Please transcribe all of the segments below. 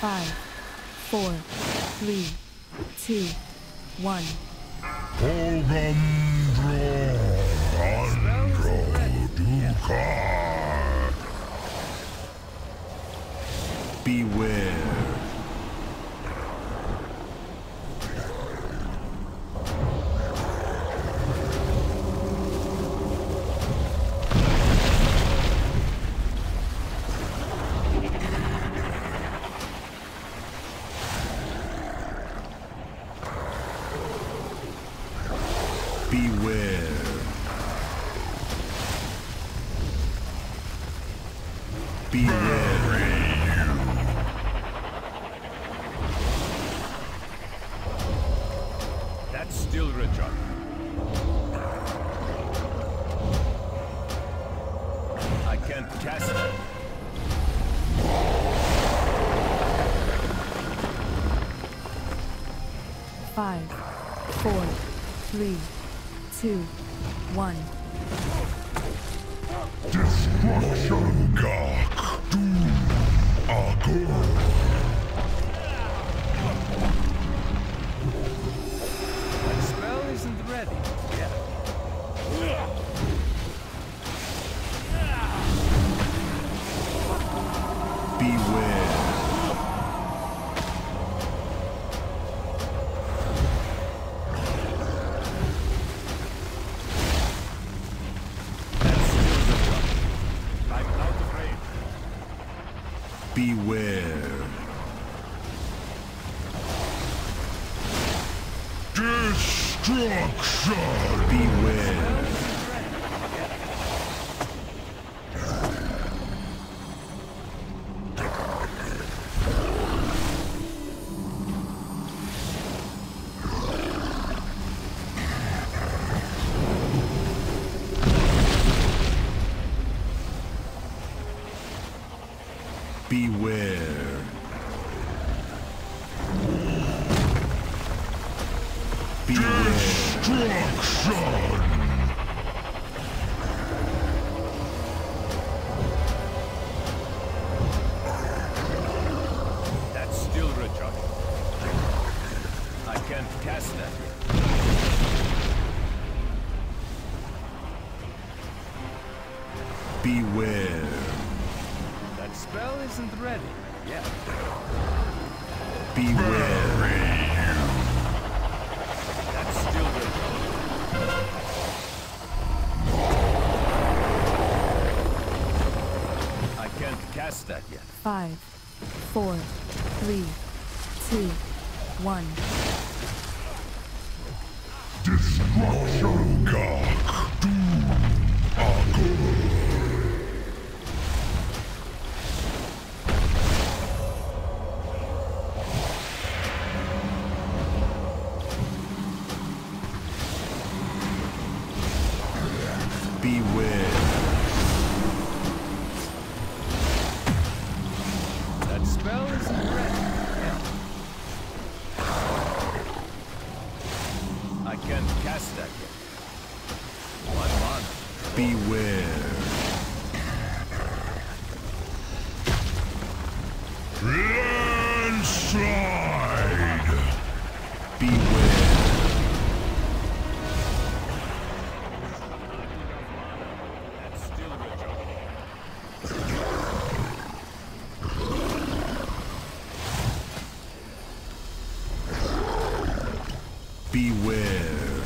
Five, four, three, two, one. Ogandro Andro Dukar. Beware. Beware. Beware. That's still Richard. I can't cast it. Five, four, three, two, one. Destruction Gak Doom Agor. The spell isn't ready yet. Beware. Beware. Destruction. Beware. Beware. Beware. Destruction. That's still Richard. I can't cast that yet. Beware. That spell isn't ready yet. Beware. That's still Richard. I can't cast that yet. Five, four, three, two, one. Destruction Gak Beware. That spell isn't ready. I can't cast that yet. One mana. Beware. Landslide. Beware. Beware.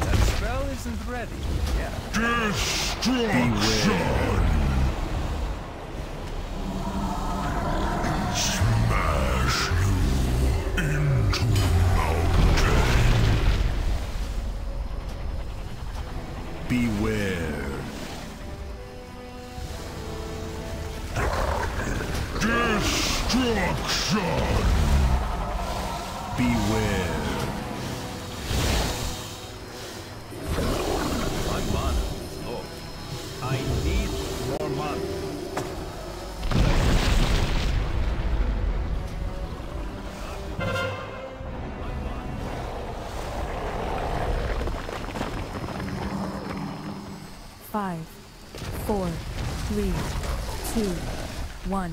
That spell isn't ready yet. Destruction. Smash you into mountain. Beware. Destruction. Beware. One mana is low. I need more mana. Five, four, three, two, one.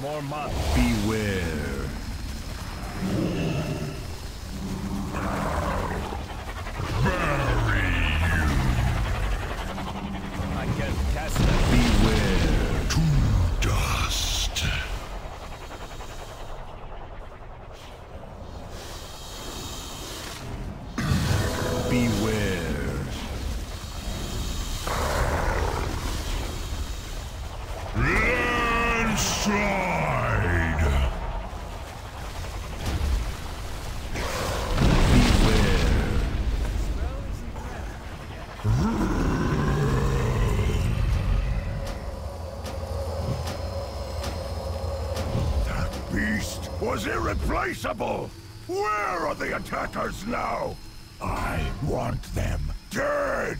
more money. Beware. I can cast that. Beware. That beast was irreplaceable! Where are the attackers now? I want them! Dead!